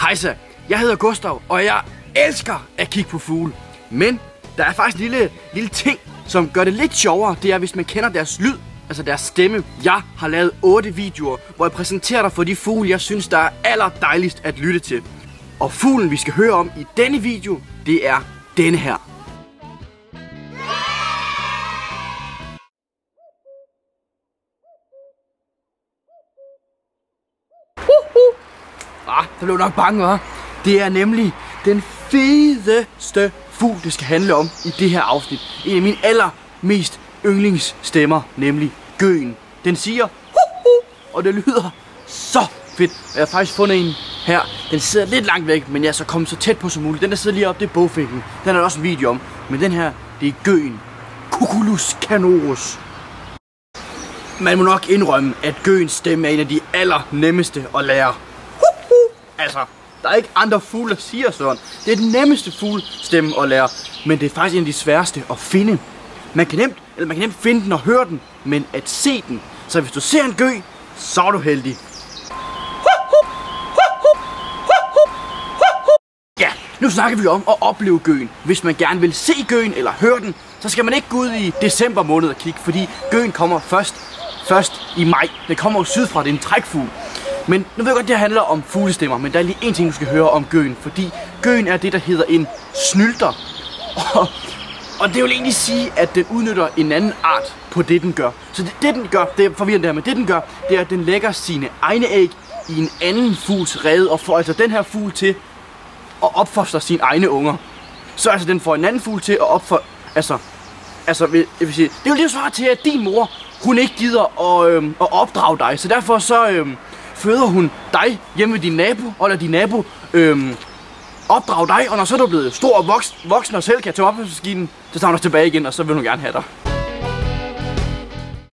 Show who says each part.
Speaker 1: Hejsa, jeg hedder Gustav, og jeg elsker at kigge på fugle. Men der er faktisk en lille, lille ting, som gør det lidt sjovere. Det er, hvis man kender deres lyd, altså deres stemme. Jeg har lavet otte videoer, hvor jeg præsenterer dig for de fugle, jeg synes, der er aller dejligst at lytte til. Og fuglen, vi skal høre om i denne video, det er denne her. Ah, det blev nok bange, hva'? Det er nemlig den fedeste fugl, det skal handle om i det her afsnit. En af mine allermest yndlingsstemmer, nemlig gøen. Den siger hu, hu, og det lyder så fedt. Jeg har faktisk fundet en her. Den sidder lidt langt væk, men jeg er så kommet så tæt på som muligt. Den der sidder lige oppe, det er bogfækken. Den er der også en video om. Men den her, det er gøen. Cuculus canorus. Man må nok indrømme, at gøens stemme er en af de allernemmeste at lære. Altså, der er ikke andre fugle, der siger sådan. Det er den nemmeste fuglestemme at lære, men det er faktisk en af de sværeste at finde. Man kan nemt, eller man kan nemt finde den og høre den, men at se den. Så hvis du ser en gø, så er du heldig. Ja, nu snakker vi om at opleve gøen. Hvis man gerne vil se gøen eller høre den, så skal man ikke gå ud i december måned og kigge, fordi gøen kommer først, først i maj. Den kommer jo sydfra, det er en trækfugl. Men nu ved jeg godt, det her handler om fuglestemmer, men der er lige en ting, du skal høre om gøen, fordi gøen er det, der hedder en snylter. Og, og det vil egentlig sige, at den udnytter en anden art på det, den gør. Så det, det den gør, det er forvirrende det her, men det den gør, det er, at den lægger sine egne æg i en anden fugls rede, og får altså den her fugl til at opfostre sine egne unger. Så altså, den får en anden fugl til at opfostre, altså, altså, jeg vil sige, det er jo lige svar til, at din mor, hun ikke gider at, øhm, at opdrage dig, så derfor så, øhm, føder hun dig hjemme ved din nabo, og lader din nabo øhm, opdrage dig, og når så er du blevet stor og voksen, voksen og selv kan tage opvaskemaskinen, så tager hun dig tilbage igen, og så vil hun gerne have dig.